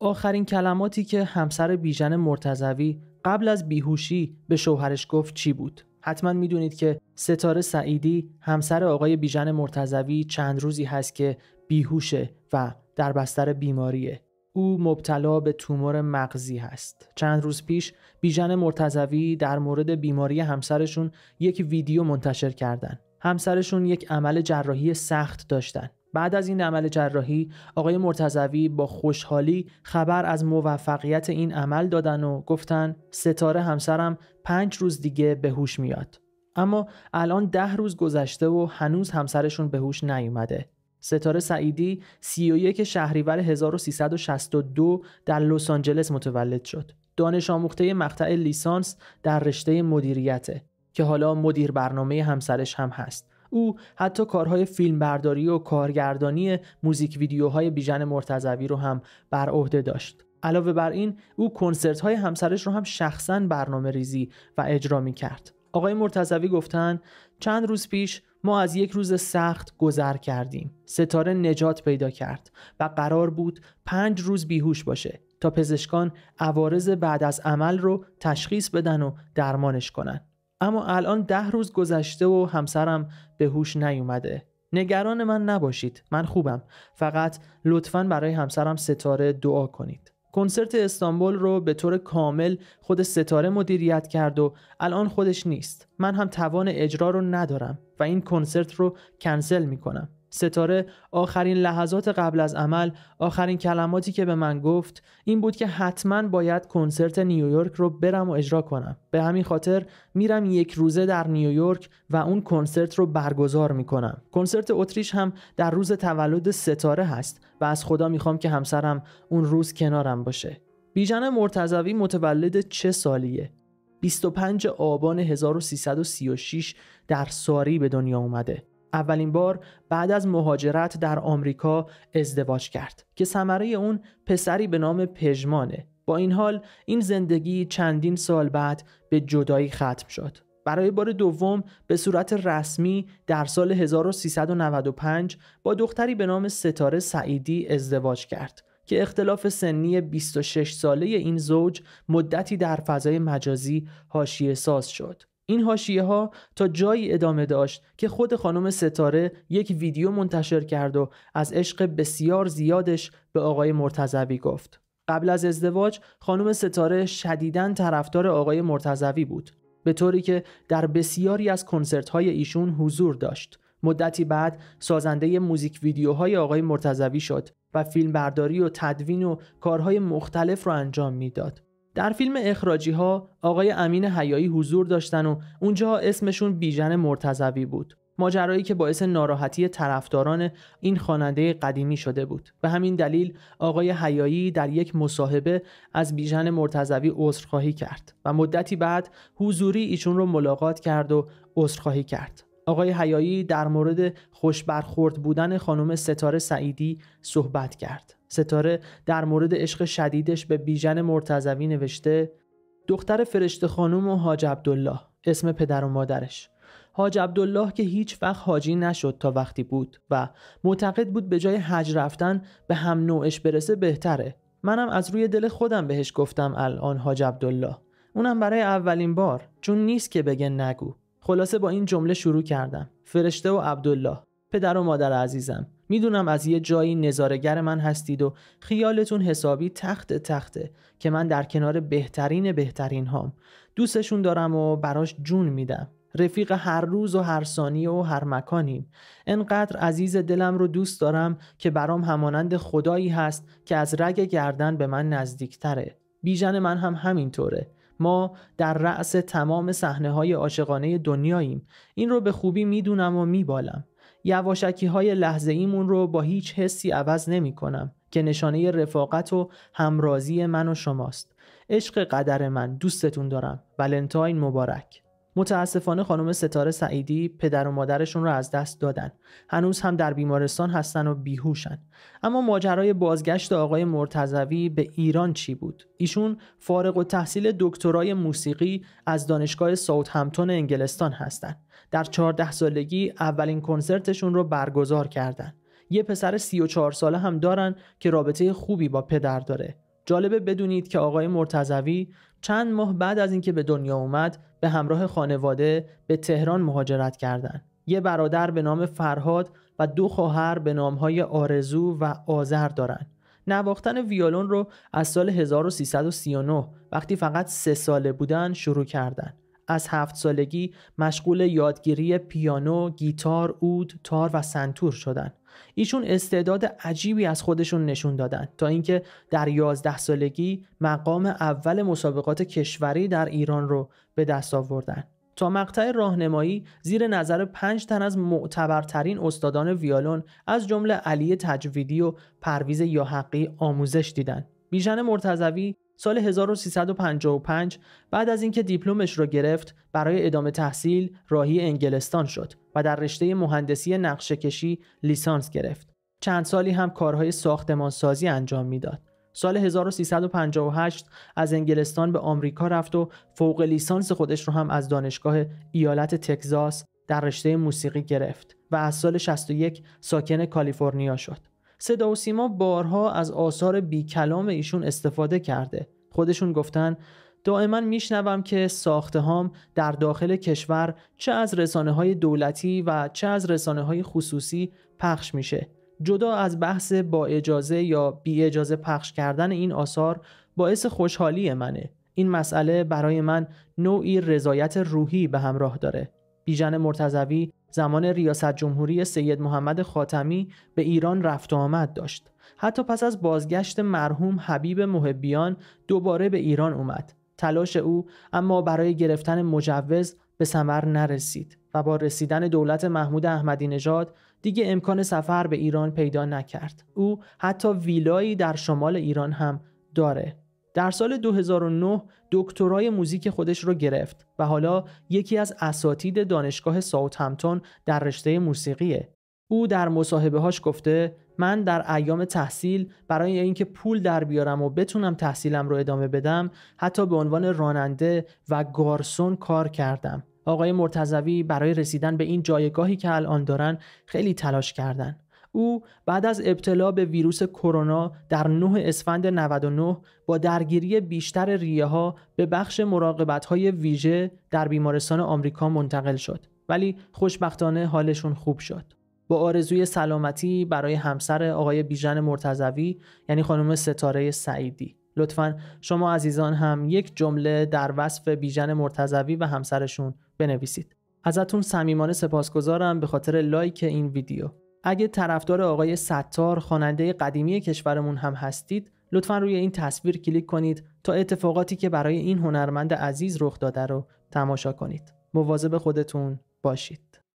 آخرین کلماتی که همسر بیژن مرتزوی قبل از بیهوشی به شوهرش گفت چی بود؟ حتما می‌دونید که ستاره سعیدی همسر آقای بیژن مرتزوی چند روزی هست که بیهوشه و در بستر بیماریه. او مبتلا به تومور مغزی هست. چند روز پیش بیژن مرتزوی در مورد بیماری همسرشون یک ویدیو منتشر کردن. همسرشون یک عمل جراحی سخت داشتن. بعد از این عمل جراحی آقای مرتزوی با خوشحالی خبر از موفقیت این عمل دادن و گفتن ستاره همسرم پنج روز دیگه به هوش میاد. اما الان ده روز گذشته و هنوز همسرشون به هوش نیومده. ستاره سعیدی 31 شهریور 1362 در لس آنجلس متولد شد. دانش آموخته مقطع لیسانس در رشته مدیریته که حالا مدیر برنامه همسرش هم هست. او حتی کارهای فیلمبرداری و کارگردانی موزیک ویدیوهای بیژن مرتضوی رو هم بر عهده داشت. علاوه بر این او کنسرت های همسرش رو هم شخصا برنامه ریزی و اجرا می کرد آقای مرتضوی گفتن چند روز پیش ما از یک روز سخت گذر کردیم. ستاره نجات پیدا کرد و قرار بود پنج روز بیهوش باشه تا پزشکان عوارض بعد از عمل رو تشخیص بدن و درمانش کنن. اما الان ده روز گذشته و همسرم به هوش نیومده. نگران من نباشید من خوبم. فقط لطفا برای همسرم ستاره دعا کنید. کنسرت استانبول رو به طور کامل خود ستاره مدیریت کرد و الان خودش نیست. من هم توان اجرا رو ندارم و این کنسرت رو کنسل می‌کنم. ستاره آخرین لحظات قبل از عمل آخرین کلماتی که به من گفت این بود که حتما باید کنسرت نیویورک رو برم و اجرا کنم. به همین خاطر میرم یک روزه در نیویورک و اون کنسرت رو برگزار می‌کنم. کنسرت اتریش هم در روز تولد ستاره هست و از خدا می‌خوام که همسرم اون روز کنارم باشه. بیژن مرتضوی متولد چه سالیه؟ 25 آبان 1336 در ساری به دنیا اومده. اولین بار بعد از مهاجرت در آمریکا ازدواج کرد که ثمره اون پسری به نام پژمانه. با این حال این زندگی چندین سال بعد به جدایی ختم شد. برای بار دوم به صورت رسمی در سال 1395 با دختری به نام ستاره سعیدی ازدواج کرد که اختلاف سنی 26 ساله این زوج مدتی در فضای مجازی حاشیه ساز شد. این هاشیه ها تا جایی ادامه داشت که خود خانم ستاره یک ویدیو منتشر کرد و از عشق بسیار زیادش به آقای مرتزوی گفت. قبل از ازدواج خانم ستاره شدیداً طرفدار آقای مرتزوی بود به طوری که در بسیاری از کنسرت های ایشون حضور داشت. مدتی بعد سازنده موزیک ویدیوهای آقای مرتزوی شد و فیلمبرداری و تدوین و کارهای مختلف را انجام می‌داد. در فیلم اخراجی ها آقای امین حیایی حضور داشتن و اونجا اسمشون بیژن مرتضوی بود. ماجرایی که باعث ناراحتی طرفداران این خواننده قدیمی شده بود. به همین دلیل آقای حیایی در یک مصاحبه از بیژن مرتضوی عذرخواهی کرد و مدتی بعد حضوری ایشون رو ملاقات کرد و عذرخواهی کرد. آقای حیایی در مورد خوش برخورد بودن خانم ستاره سعیدی صحبت کرد. ستاره در مورد عشق شدیدش به بیژن مرتضوی نوشته دختر فرشته خانم و حاج عبدالله اسم پدر و مادرش. حاج عبدالله که هیچ وقت حاجی نشد تا وقتی بود و معتقد بود به جای حج رفتن به هم نوعش برسه بهتره. منم از روی دل خودم بهش گفتم الان حاج عبدالله. اونم برای اولین بار چون نیست که بگه نگو. خلاصه با این جمله شروع کردم. فرشته و عبدالله پدر و مادر عزیزم. می‌دونم از یه جایی نظارگر من هستید و خیالتون حسابی تخت تخته که من در کنار بهترین بهترین هام دوستشون دارم و براش جون میدم. رفیق هر روز و هر ثانیه و هر مکانیم. انقدر عزیز دلم رو دوست دارم که برام همانند خدایی هست که از رگ گردن به من نزدیکتره. بیژن من هم همینطوره. ما در رأس تمام صحنه های عاشقانه دنیاییم. این رو به خوبی می‌دونم و میبالم. یواشکی های لحظه ایمون رو با هیچ حسی عوض نمی کنم که نشانه رفاقت و همرازی من و شماست. عشق قدر من دوستتون دارم. ولنتاین مبارک. متاسفانه خانم ستاره سعیدی پدر و مادرشون رو از دست دادن. هنوز هم در بیمارستان هستن و بیهوشن. اما ماجرای بازگشت آقای مرتضوی به ایران چی بود؟ ایشون فارغ و تحصیل دکترای موسیقی از دانشگاه ساوت همتون انگلستان هستند در 14 سالگی اولین کنسرتشون رو برگزار کردن. یه پسر 34 ساله هم دارن که رابطه خوبی با پدر داره. جالبه بدونید که آقای مرتزوی چند ماه بعد از اینکه به دنیا اومد به همراه خانواده به تهران مهاجرت کردند. یه برادر به نام فرهاد و دو خواهر به نامهای آرزو و آذر دارند. نواختن ویولون رو از سال 1339 وقتی فقط سه ساله بودن شروع کردن. از هفت سالگی مشغول یادگیری پیانو، گیتار، اود، تار و سنتور شدن. ایشون استعداد عجیبی از خودشون نشون دادن تا اینکه در 11 سالگی مقام اول مسابقات کشوری در ایران رو به دست آوردن. تا مقطع راهنمایی زیر نظر پنج تن از معتبرترین استادان ویولون از جمله علی تجویدی و پرویز یاحقی آموزش دیدن. بیژن مرتضوی سال 1355 بعد از اینکه دیپلمش را گرفت برای ادامه تحصیل راهی انگلستان شد و در رشته مهندسی نقشه کشی لیسانس گرفت. چند سالی هم کارهای ساختمانسازی انجام می‌داد. سال 1358 از انگلستان به آمریکا رفت و فوق لیسانس خودش رو هم از دانشگاه ایالت تگزاس در رشته موسیقی گرفت و از سال 61 ساکن کالیفرنیا شد. صدا و سیما بارها از آثار بی کلام ایشون استفاده کرده. خودشون گفتن دائما میشنوم که ساخته هام در داخل کشور چه از رسانه های دولتی و چه از رسانه های خصوصی پخش میشه. جدا از بحث با اجازه یا بی اجازه پخش کردن این آثار باعث خوشحالی منه. این مسئله برای من نوعی رضایت روحی به همراه داره. بیژن مرتضوی زمان ریاست جمهوری سید محمد خاتمی به ایران رفت و آمد داشت حتی پس از بازگشت مرحوم حبیب محبیان دوباره به ایران اومد تلاش او اما برای گرفتن مجوز به ثمر نرسید و با رسیدن دولت محمود احمدی نژاد دیگه امکان سفر به ایران پیدا نکرد. او حتی ویلایی در شمال ایران هم داره. در سال 2009 دکترای موزیک خودش رو گرفت و حالا یکی از اساتید دانشگاه ساوت همتون در رشته موسیقیه. او در مصاحبه هاش گفته من در ایام تحصیل برای اینکه پول در بیارم و بتونم تحصیلم رو ادامه بدم حتی به عنوان راننده و گارسون کار کردم آقای مرتضوی برای رسیدن به این جایگاهی که الان دارن خیلی تلاش کردن او بعد از ابتلا به ویروس کرونا در 9 اسفند 99 با درگیری بیشتر ریه ها به بخش مراقبت های ویژه در بیمارستان آمریکا منتقل شد. ولی خوشبختانه حالشون خوب شد. با آرزوی سلامتی برای همسر آقای بیژن مرتضوی یعنی خانم ستاره سعیدی. لطفا شما عزیزان هم یک جمله در وصف بیژن مرتضوی و همسرشون بنویسید. ازتون صمیمانه سپاسگزارم به خاطر لایک این ویدیو. اگه طرفدار آقای ستار خواننده قدیمی کشورمون هم هستید لطفا روی این تصویر کلیک کنید تا اتفاقاتی که برای این هنرمند عزیز رخ داده رو تماشا کنید. مواظب خودتون باشید.